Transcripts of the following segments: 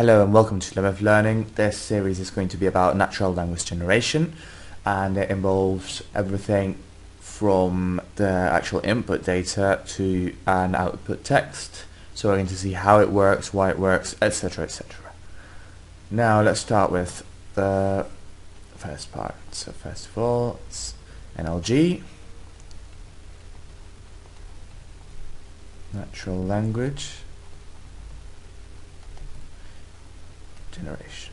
Hello and welcome to Lemiffe Learning. This series is going to be about natural language generation and it involves everything from the actual input data to an output text. So we're going to see how it works, why it works, etc. etc. Now let's start with the first part. So first of all, it's NLG, natural language generation.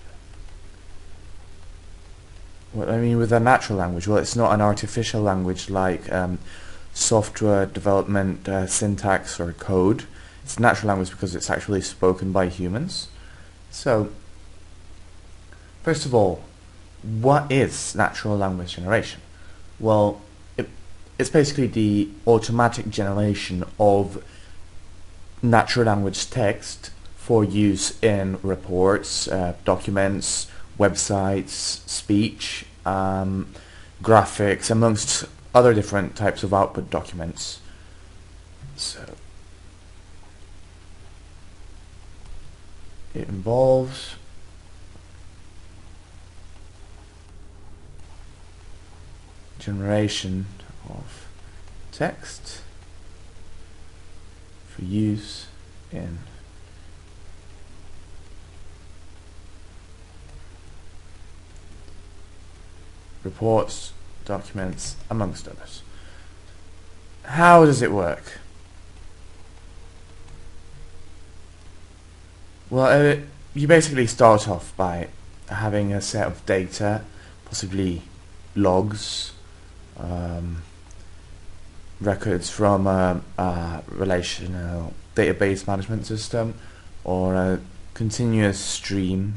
What I mean with a natural language, well, it's not an artificial language like um, software development uh, syntax or code. It's natural language because it's actually spoken by humans. So, first of all, what is natural language generation? Well, it, it's basically the automatic generation of natural language text for use in reports, uh, documents, websites, speech, um, graphics, amongst other different types of output documents. So it involves generation of text for use in reports, documents, amongst others. How does it work? Well, uh, you basically start off by having a set of data, possibly logs, um, records from a, a, relational database management system, or a continuous stream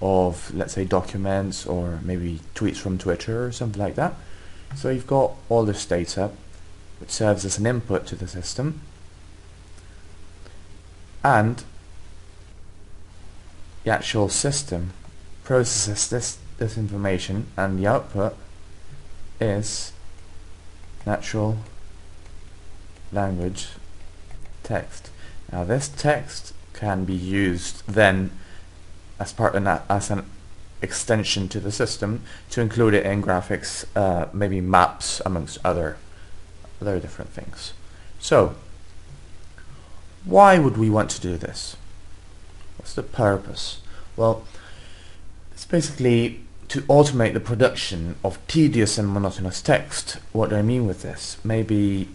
of let's say documents or maybe tweets from Twitter or something like that. So you've got all this data which serves as an input to the system and the actual system processes this, this information and the output is natural language text. Now this text can be used then as part of that as an extension to the system to include it in graphics, uh, maybe maps amongst other other different things. So, why would we want to do this? What's the purpose? Well, it's basically to automate the production of tedious and monotonous text. What do I mean with this? Maybe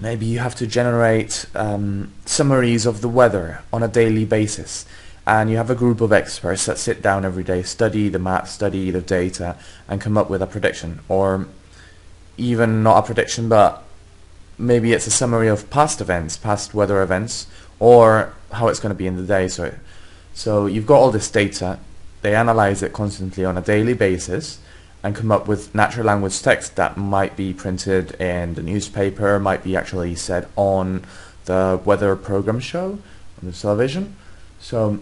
maybe you have to generate um, summaries of the weather on a daily basis and you have a group of experts that sit down every day, study the map, study the data, and come up with a prediction, or even not a prediction, but maybe it's a summary of past events, past weather events, or how it's going to be in the day. So, so you've got all this data. They analyze it constantly on a daily basis and come up with natural language text that might be printed in the newspaper, might be actually said on the weather program show on the television. So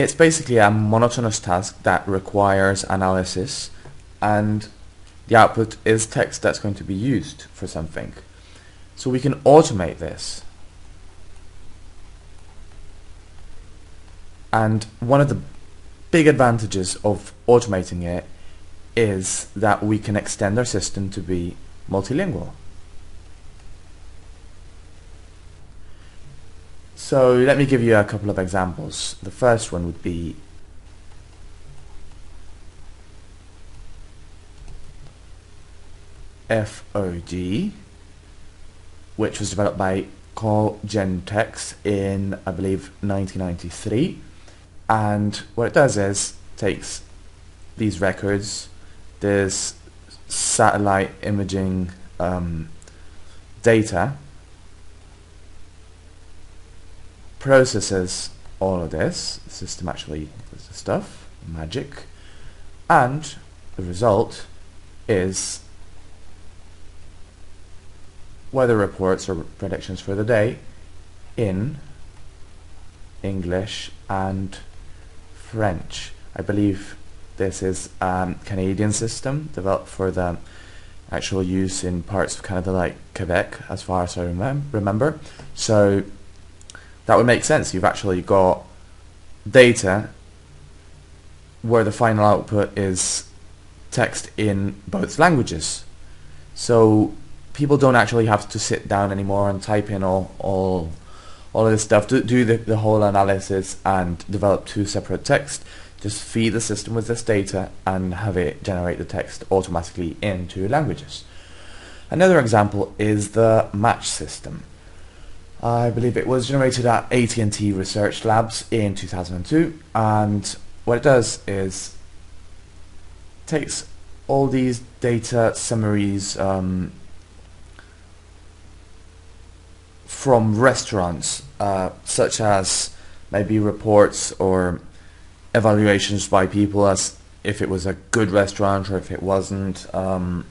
it's basically a monotonous task that requires analysis and the output is text that's going to be used for something. So we can automate this. And one of the big advantages of automating it is that we can extend our system to be multilingual. So let me give you a couple of examples. The first one would be FOG, which was developed by CoGenTex in, I believe, 1993. And what it does is takes these records, this satellite imaging um, data, processes all of this. The system actually does the stuff, magic, and the result is weather reports or predictions for the day in English and French. I believe this is a Canadian system developed for the actual use in parts of Canada like Quebec as far as I remem remember. So that would make sense. You've actually got data where the final output is text in both languages. So people don't actually have to sit down anymore and type in all all all of this stuff, do, do the, the whole analysis and develop two separate texts. Just feed the system with this data and have it generate the text automatically in two languages. Another example is the match system. I believe it was generated at AT&T Research Labs in 2002 and what it does is takes all these data summaries um, from restaurants uh, such as maybe reports or evaluations by people as if it was a good restaurant or if it wasn't um,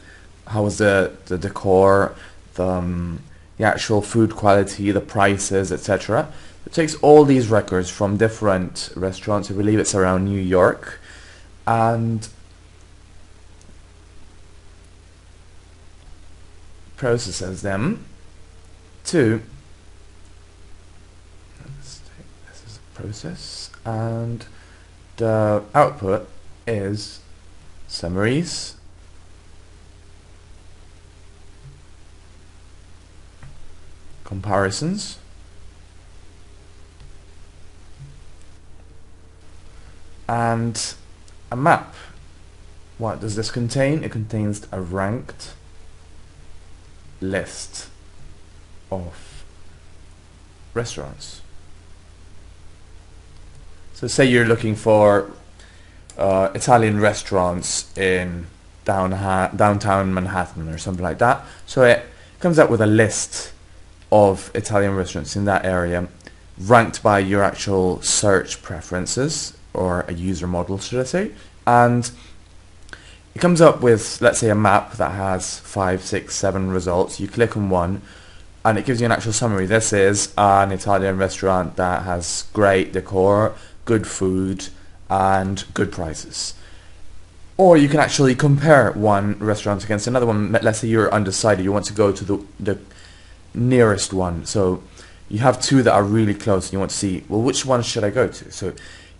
how was the, the decor the, um, the actual food quality the prices etc it takes all these records from different restaurants. I believe it's around New York. And processes them to this as a process and the output is summaries comparisons and a map what does this contain? It contains a ranked list of restaurants. So say you're looking for uh, Italian restaurants in downtown Manhattan or something like that. So it comes up with a list of Italian restaurants in that area ranked by your actual search preferences or a user model should I say and it comes up with, let's say, a map that has five, six, seven results. You click on one, and it gives you an actual summary. This is an Italian restaurant that has great decor, good food, and good prices. Or you can actually compare one restaurant against another one. Let's say you're undecided. You want to go to the, the nearest one. So you have two that are really close and you want to see, well, which one should I go to? So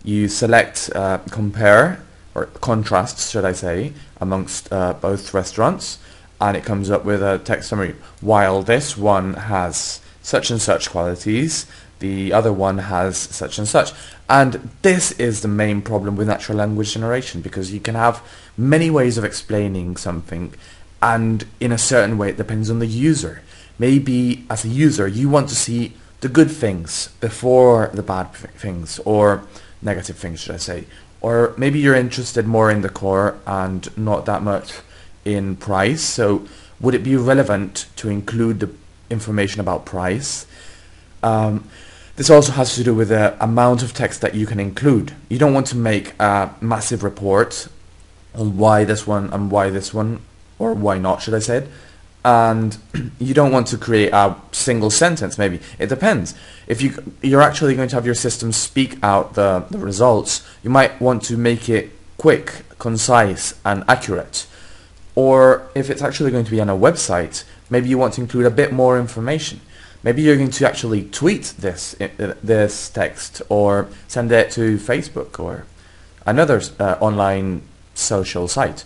you select uh, compare or contrasts, should I say, amongst uh, both restaurants, and it comes up with a text summary. While this one has such and such qualities, the other one has such and such. And this is the main problem with natural language generation because you can have many ways of explaining something and in a certain way it depends on the user. Maybe as a user you want to see the good things before the bad things or negative things should I say or maybe you're interested more in the core and not that much in price. So would it be relevant to include the information about price? Um, this also has to do with the amount of text that you can include. You don't want to make a massive report on why this one and why this one, or why not, should I say it? And you don't want to create a single sentence maybe. It depends. If you you're actually going to have your system speak out the, the results you might want to make it quick concise and accurate. Or if it's actually going to be on a website maybe you want to include a bit more information. Maybe you're going to actually tweet this this text or send it to Facebook or another uh, online social site.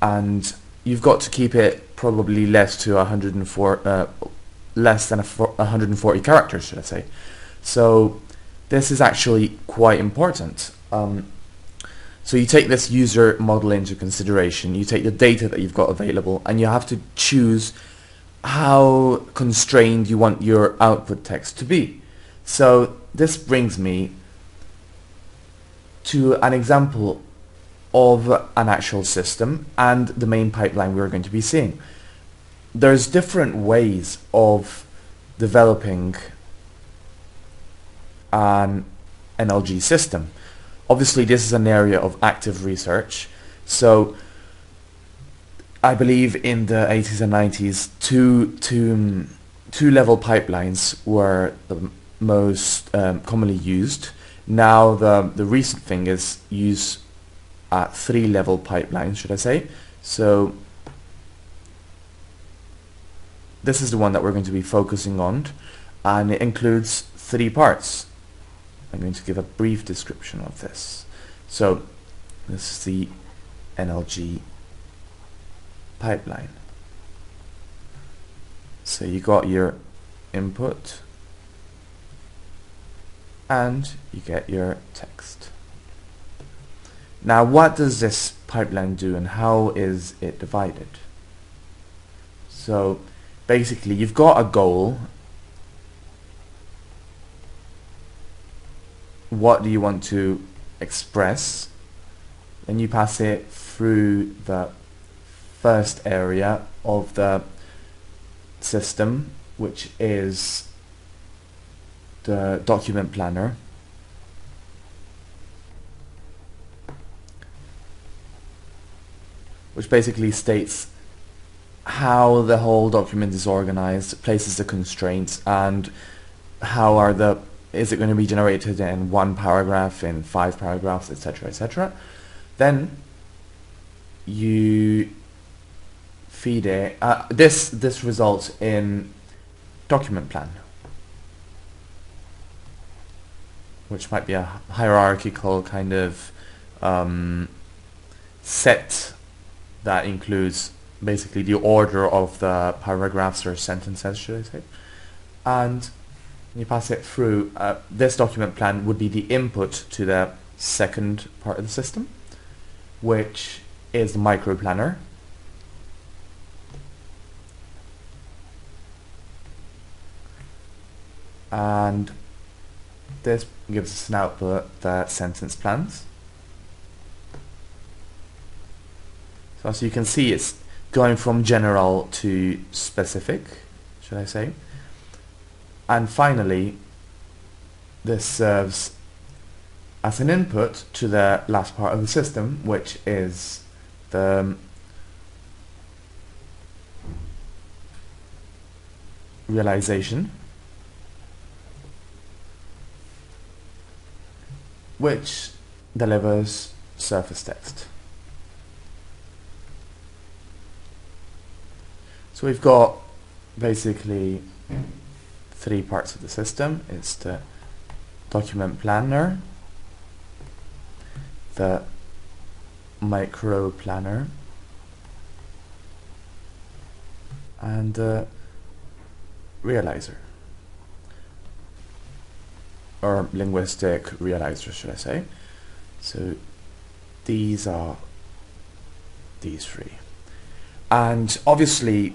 And you've got to keep it probably less to 104, uh, less than 140 characters, should I say. So this is actually quite important. Um, so you take this user model into consideration, you take the data that you've got available, and you have to choose how constrained you want your output text to be. So this brings me to an example of an actual system and the main pipeline we're going to be seeing. There's different ways of developing an NLG system. Obviously this is an area of active research so I believe in the 80s and 90s two, two, two level pipelines were the most um, commonly used. Now the, the recent thing is use uh, three level pipeline should I say so this is the one that we're going to be focusing on and it includes three parts. I'm going to give a brief description of this. So this is the NLG pipeline. So you got your input and you get your text. Now what does this pipeline do and how is it divided? So basically you've got a goal. What do you want to express? Then you pass it through the first area of the system which is the document planner which basically states how the whole document is organized, places the constraints, and how are the is it going to be generated in one paragraph, in five paragraphs, etc., etc. Then you feed it. Uh, this this results in document plan, which might be a hierarchical kind of um, set that includes basically the order of the paragraphs or sentences, should I say. And you pass it through, uh, this document plan would be the input to the second part of the system, which is the micro planner. And this gives us an output that sentence plans. So as you can see, it's going from general to specific, should I say. And finally, this serves as an input to the last part of the system, which is the um, realization, which delivers surface text. So we've got basically three parts of the system. It's the document planner, the micro planner, and the realizer. Or linguistic realizer should I say. So these are these three. And obviously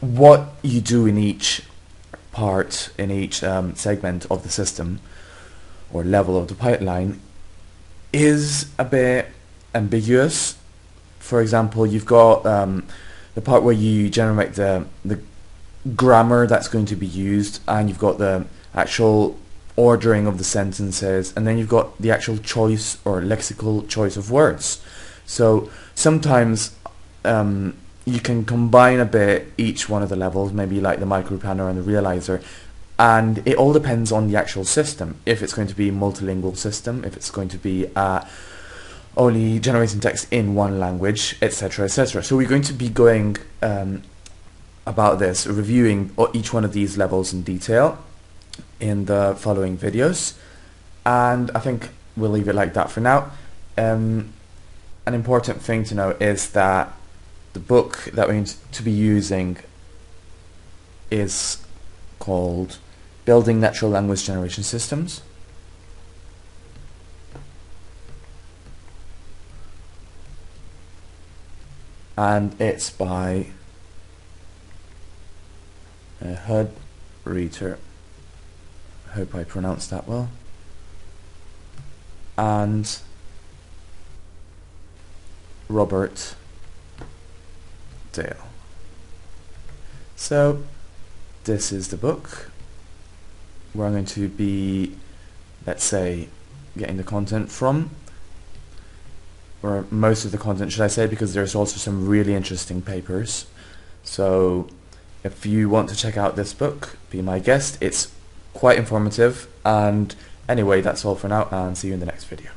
what you do in each part, in each um, segment of the system or level of the pipeline is a bit ambiguous. For example, you've got um, the part where you generate the, the grammar that's going to be used and you've got the actual ordering of the sentences and then you've got the actual choice or lexical choice of words. So sometimes um, you can combine a bit each one of the levels, maybe like the micro planner and the realizer, and it all depends on the actual system. If it's going to be multilingual system, if it's going to be uh, only generating text in one language, etc., etc. So we're going to be going um, about this, reviewing each one of these levels in detail in the following videos, and I think we'll leave it like that for now. Um, an important thing to know is that the book that we're going to be using is called Building Natural Language Generation Systems. And it's by uh, Hud Reiter. Hope I pronounced that well. And Robert Dale. So this is the book where I'm going to be, let's say, getting the content from, or most of the content should I say, because there's also some really interesting papers. So if you want to check out this book, be my guest. It's quite informative and anyway that's all for now and see you in the next video.